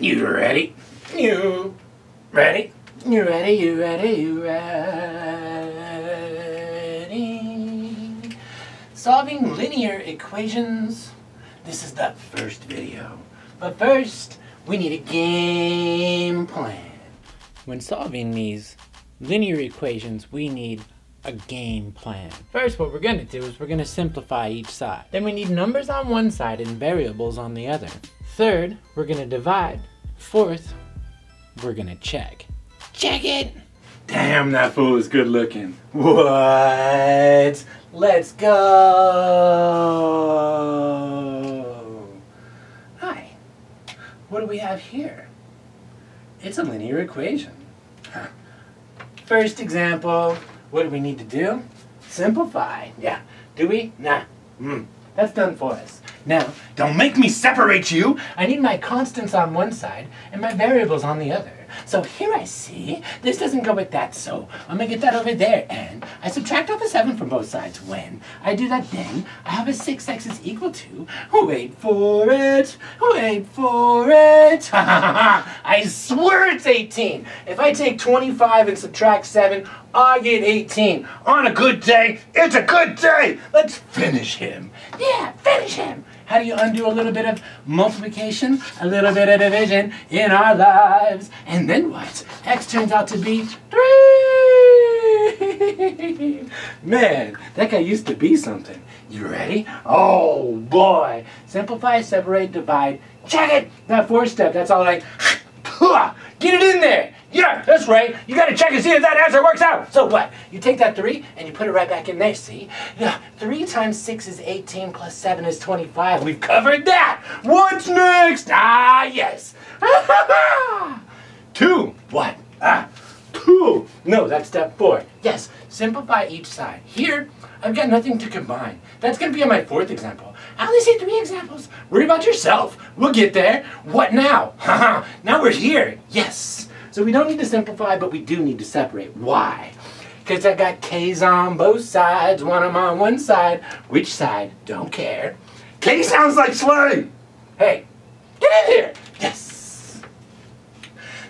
You ready? You ready? You ready? You ready? You ready? Solving linear equations. This is the first video. But first, we need a game plan. When solving these linear equations, we need a game plan. First, what we're going to do is we're going to simplify each side. Then we need numbers on one side and variables on the other. Third, we're going to divide. Fourth, we're going to check. Check it! Damn, that fool is good looking. What? Let's go! Hi. What do we have here? It's a linear equation. First example, what do we need to do? Simplify. Yeah. Do we? Nah. Hmm. That's done for us. Now, don't make me separate you. I need my constants on one side and my variables on the other. So here I see, this doesn't go with that, so I'm gonna get that over there, and I subtract off a 7 from both sides. When I do that, then I have a 6x is equal to, oh, wait for it, oh, wait for it, I swear it's 18. If I take 25 and subtract 7, I get 18. On a good day, it's a good day. Let's finish him. Yeah, finish him. How do you undo a little bit of multiplication, a little bit of division in our lives? And then what? X turns out to be 3! Man, that guy used to be something. You ready? Oh boy. Simplify, separate, divide. Check it! That four step, that's all I... Get it in there! Yeah, that's right. You got to check and see if that answer works out. So what? You take that 3 and you put it right back in there, see? Yeah, 3 times 6 is 18 plus 7 is 25. We've covered that. What's next? Ah, yes. 2. What? Ah, 2. No, that's step 4. Yes, simplify each side. Here, I've got nothing to combine. That's going to be on my fourth example. I only see three examples. Worry about yourself. We'll get there. What now? now we're here. Yes. So we don't need to simplify, but we do need to separate. Why? Because I got k's on both sides, one of them on one side. Which side? Don't care. K sounds like sleigh. Hey, get in here. Yes.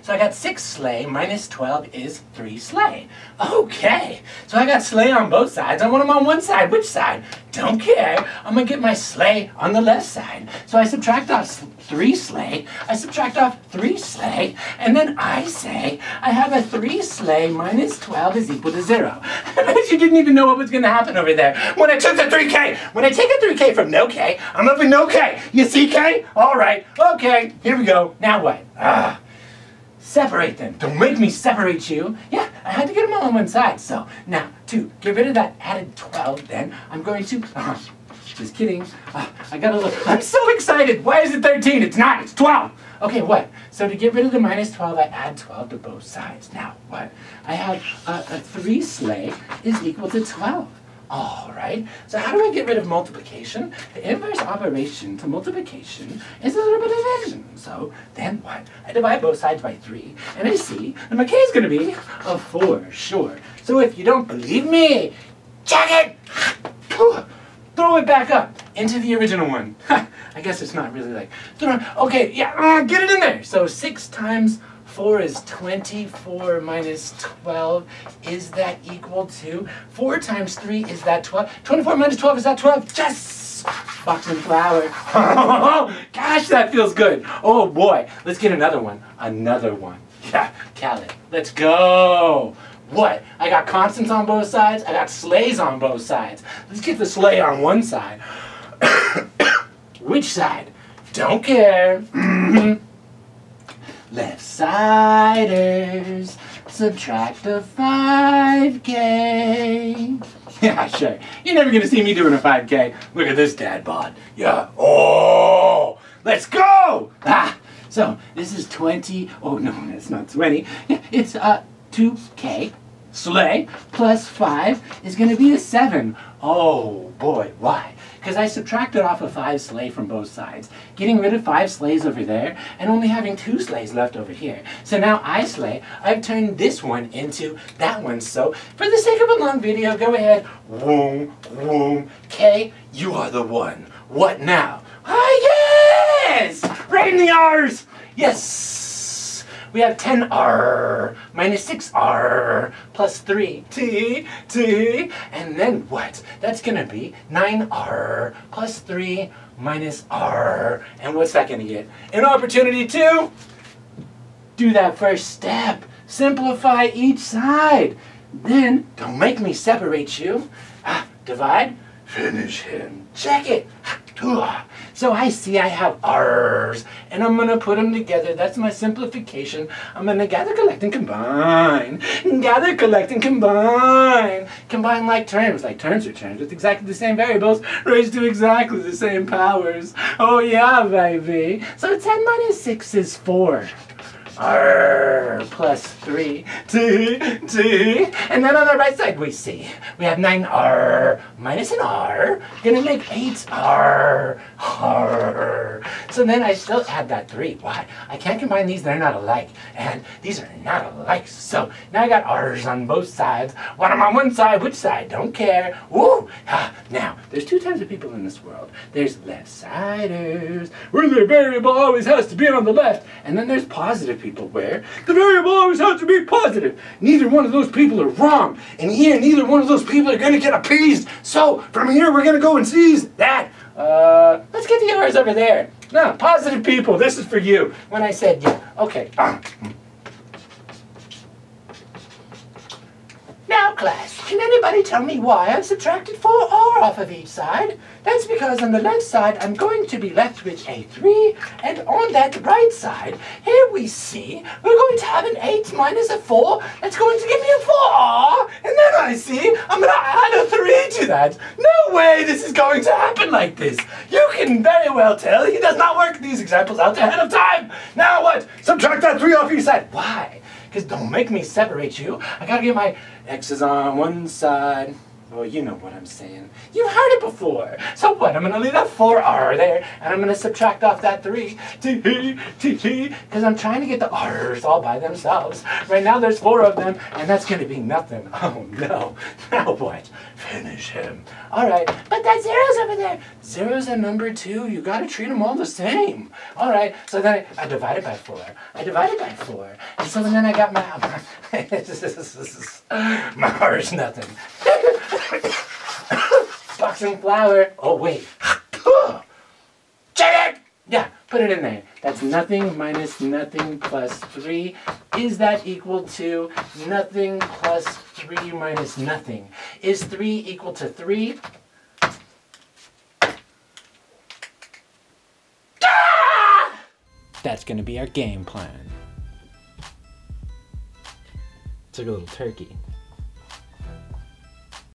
So I got 6 sleigh minus 12 is 3 sleigh. Okay, so I got sleigh on both sides. I want them on one side. Which side? Don't care. I'm going to get my sleigh on the left side. So I subtract off 3 sleigh. I subtract off 3 sleigh. And then I say I have a 3 sleigh minus 12 is equal to 0. I bet you didn't even know what was going to happen over there. When I took the 3K, when I take a 3K from no K, I'm up in no K. You see K? All right. Okay, here we go. Now what? Ah. Separate them. Don't make me separate you. Yeah, I had to get them all on one side. So now, to get rid of that added 12, then I'm going to... Uh, just kidding. Uh, I gotta look. I'm so excited. Why is it 13? It's not. It's 12. Okay, what? So to get rid of the minus 12, I add 12 to both sides. Now, what? I have a, a 3 sleigh is equal to 12. All right, so how do I get rid of multiplication? The inverse operation to multiplication is a little bit of division. So then what? I divide both sides by 3, and I see that my k is going to be a 4, sure. So if you don't believe me, check it! Throw it back up into the original one. I guess it's not really like, okay, yeah, uh, get it in there. So 6 times 4 is 24 minus 12. Is that equal to 4 times 3 is that 12? 24 minus 12 is that 12? Yes! Box and flower. Gosh, that feels good. Oh boy, let's get another one. Another one. Yeah, Khaled, let's go. What? I got constants on both sides. I got sleighs on both sides. Let's get the sleigh on one side. Which side? Don't care. Mm-hmm. Left siders, subtract a 5k. Yeah, sure. You're never gonna see me doing a 5k. Look at this dad bod. Yeah. Oh, let's go. Ah, so this is 20. Oh no, that's not 20. It's uh 2k. Sleigh plus 5 is to be a 7. Oh boy, why? Because I subtracted off a 5 sleigh from both sides, getting rid of 5 sleighs over there, and only having 2 sleighs left over here. So now I sleigh, I've turned this one into that one. So for the sake of a long video, go ahead, whoom, whoom, K, you are the one. What now? Ah, yes! Right in the R's! Yes! We have 10r minus 6r plus 3 t, t, and then what? That's gonna be 9r plus 3 minus r. And what's that gonna get? An opportunity to do that first step. Simplify each side. Then, don't make me separate you. Ah, divide, finish him. Check it. So I see I have R's, and I'm going to put them together. That's my simplification. I'm going to gather, collect, and combine. Gather, collect, and combine. Combine like terms, like terms are terms with exactly the same variables raised to exactly the same powers. Oh yeah, baby. So 10 minus 6 is 4. R plus 3, T, T. And then on the right side we see we have 9R minus an R, gonna make 8R, R. So then I still have that 3. Why? I can't combine these, they're not alike. And these are not alike. So now I got R's on both sides. One on one side, which side? Don't care. Woo! Ah, now, there's two types of people in this world. There's left-siders, where the variable always has to be on the left. And then there's positive people people where the variable always has to be positive. Neither one of those people are wrong. And here, neither one of those people are going to get appeased. So from here, we're going to go and seize that. Uh, let's get the R's over there. No, positive people, this is for you. When I said yeah. Okay. Now, class, can anybody tell me why I've subtracted 4r off of each side? That's because on the left side, I'm going to be left with a 3, and on that right side, here we see we're going to have an 8 minus a 4. That's going to give me a 4r, and then I see I'm going to add a 3 to that. No way this is going to happen like this. You can very well tell he does not work these examples out ahead of time. Now what? Subtract that 3 off each side. Why? Because don't make me separate you. I gotta get my X's on one side. Well, you know what I'm saying. You've heard it before. So what? I'm going to leave that 4R there, and I'm going to subtract off that 3. T, T, T, because I'm trying to get the R's all by themselves. Right now there's four of them, and that's going to be nothing. Oh, no. Now what? Finish him. All right, but that zero's over there. Zero's a number, too. You got to treat them all the same. All right, so then I, I divided by 4. I divided by 4. And so then I got my... my R's nothing. Boxing flour. Oh, wait. Check it! Yeah, put it in there. That's nothing minus nothing plus 3. Is that equal to nothing plus 3 minus nothing? Is 3 equal to 3? That's going to be our game plan. Took a little turkey.